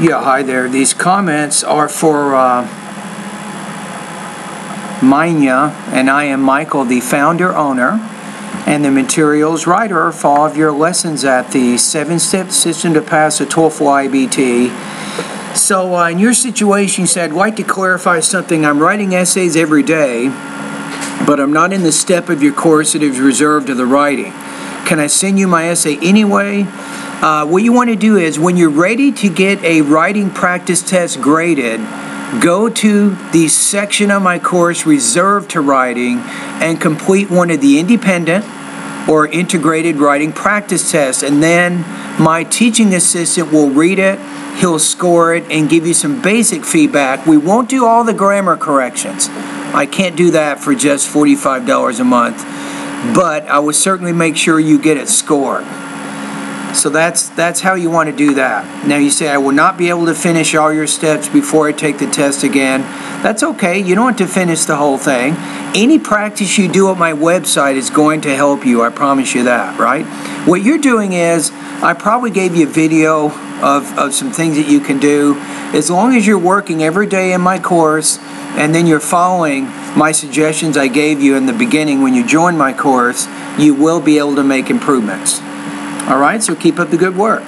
Yeah, hi there. These comments are for uh, Manya, and I am Michael, the founder owner and the materials writer for all of your lessons at the seven step system to pass a TOEFL IBT. So, uh, in your situation, you said, I'd like to clarify something. I'm writing essays every day, but I'm not in the step of your course that is reserved to the writing. Can I send you my essay anyway? Uh, what you want to do is when you're ready to get a writing practice test graded, go to the section of my course reserved to writing and complete one of the independent or integrated writing practice tests. And then my teaching assistant will read it, he'll score it, and give you some basic feedback. We won't do all the grammar corrections. I can't do that for just $45 a month, but I will certainly make sure you get it scored. So that's that's how you want to do that. Now you say I will not be able to finish all your steps before I take the test again. That's okay. You don't have to finish the whole thing. Any practice you do at my website is going to help you. I promise you that, right? What you're doing is I probably gave you a video of, of some things that you can do. As long as you're working every day in my course and then you're following my suggestions I gave you in the beginning when you joined my course, you will be able to make improvements. All right, so keep up the good work.